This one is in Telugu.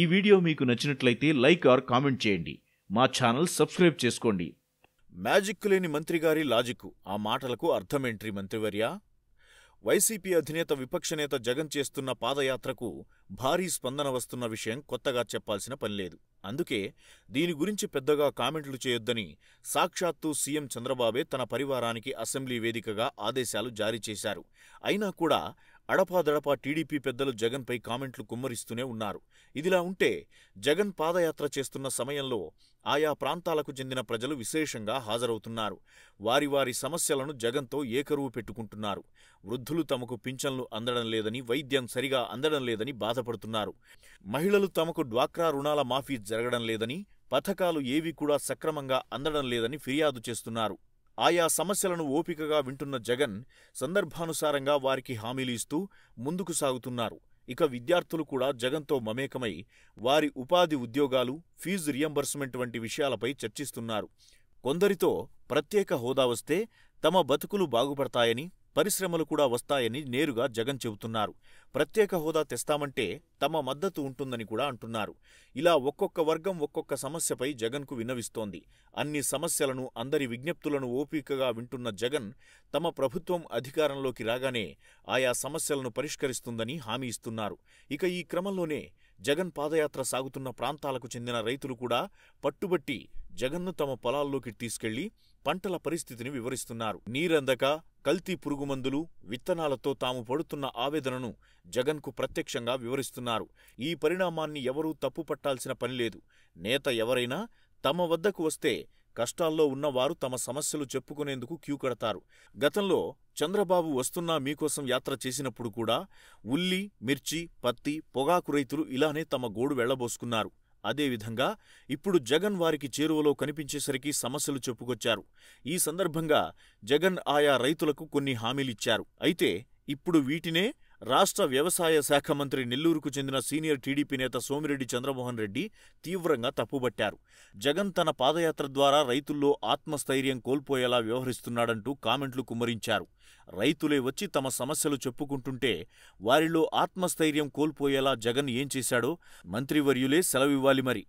ఈ వీడియో మీకు నచ్చినట్లయితే లైక్ ఆర్ కామెంట్ చేయండి. మా ఛానల్ సబ్స్క్రైబ్ చేసుకోండి. మ్యాజిక్ లేని మంత్రిగారి లాజిక్ ఆ మాటలకు అర్థమేంట్రీ మంత్రివర్య? వైసీపీ అధినేత విపక్ష నేత జగన్ చేస్తున్న పాదయాత్రకు భారీ స్పందన వస్తున్న విషయం కొత్తగా చెప్పాల్సిన పనిలేదు అందుకే దీని గురించి పెద్దగా కామెంట్లు చేయొద్దని సాక్షాత్తు సీఎం చంద్రబాబే తన పరివారానికి అసెంబ్లీ వేదికగా ఆదేశాలు జారీ చేశారు. అయినా కూడా అడపాదడపా టీడీపీ పెద్దలు జగన్పై కామెంట్లు కుమ్మరిస్తూనే ఉన్నారు. ఇదిలా ఉంటే జగన్ పాదయాత్ర చేస్తున్న సమయంలో ఆయా ప్రాంతాలకు చెందిన ప్రజలు విశేషంగా హాజరవుతున్నారు. వారి వారి సమస్యలను జగన్తో ఏకరువు పెట్టుకుంటున్నారు. వృద్ధులు తమకు పింఛన్లు అందడం లేదని వైద్యం సరిగా అందడం లేదని బాధపడుతున్నారు. మహిళలు తమకు డ్వాక్రా రుణాల మాఫీ జరగడం లేదని పథకాలు ఏవీ కూడా సక్రమంగా అందడం లేదని ఫిర్యాదు చేస్తున్నారు. ఆయా సమస్యలను ఓపికగా వింటున్న జగన్ సందర్భానుసారంగా వారికి హామీలు ఇస్తూ ముందుకు సాగుతున్నారు. ఇక విద్యార్థులు కూడా జగన్తో మమేకమై వారి ఉపాధి ఉద్యోగాలు ఫీజు రియంబర్స్మెంట్ వంటి విషయాలపై చర్చిస్తున్నారు. కొందరితో ప్రత్యేక హోదా వస్తే తమ బతుకులు బాగుపడతాయని పరిశ్రమలు కూడా వస్తాయని నేరుగా జగన్ చెబుతున్నారు. ప్రత్యేక హోదా తెస్తామంటే తమ మద్దతు ఉంటుందని కూడా అంటున్నారు. ఇలా ఒక్కొక్క వర్గం ఒక్కొక్క సమస్యపై జగన్కు విన్నవిస్తోంది. అన్ని సమస్యలను అందరి విజ్ఞప్తులను ఓపికగా వింటున్న జగన్ తమ ప్రభుత్వం అధికారంలోకి రాగానే ఆయా సమస్యలను పరిష్కరిస్తుందని హామీ ఇస్తున్నారు. ఇక ఈ క్రమంలోనే జగన్ పాదయాత్ర సాగుతున్న ప్రాంతాలకు చెందిన రైతులు కూడా పట్టుబట్టి జగన్ను తమ పొలాల్లోకి తీసుకెళ్ళి పంటల పరిస్థితిని వివరిస్తున్నారు. నీరందక కల్తీ పురుగుమందులు విత్తనాలతో తాము పడుతున్న ఆవేదనను జగన్కు ప్రత్యక్షంగా వివరిస్తున్నారు. ఈ పరిణామాన్ని ఎవరూ తప్పుపట్టాల్సిన పనిలేదు నేత ఎవరైనా తమ వద్దకు వస్తే కష్టాల్లో ఉన్నవారు తమ సమస్యలు చెప్పుకునేందుకు క్యూ కడతారు. గతంలో చంద్రబాబు వస్తున్నా మీకోసం యాత్ర చేసినప్పుడు కూడా ఉల్లి మిర్చి పత్తి పొగాకు రైతులు ఇలానే తమ గోడు వెళ్ళబోసుకున్నారు. అదేవిధంగా ఇప్పుడు జగన్ వారికి చేరువలో కనిపించేసరికి సమస్యలు చెప్పుకొచ్చారు. ఈ సందర్భంగా జగన్ ఆయా రైతులకు కొన్ని హామీలిచ్చారు. అయితే ఇప్పుడు వీటినే రాష్ట్ర వ్యవసాయ శాఖ మంత్రి నెల్లూరుకు చెందిన సీనియర్ టీడీపీ నేత సోమిరెడ్డి చంద్రమోహన్ రెడ్డి తీవ్రంగా తప్పుబట్టారు. జగన్ తన పాదయాత్ర ద్వారా రైతుల్లో ఆత్మస్థైర్యం కోల్పోయేలా వ్యవహరిస్తున్నాడంటూ కామెంట్లు కుమ్మరించారు. రైతులే వచ్చి తమ సమస్యలు చెప్పుకుంటుంటే వారిలో ఆత్మస్థైర్యం కోల్పోయేలా జగన్ ఏం చేశాడో మంత్రివర్యులే సెలవివ్వాలి మరి.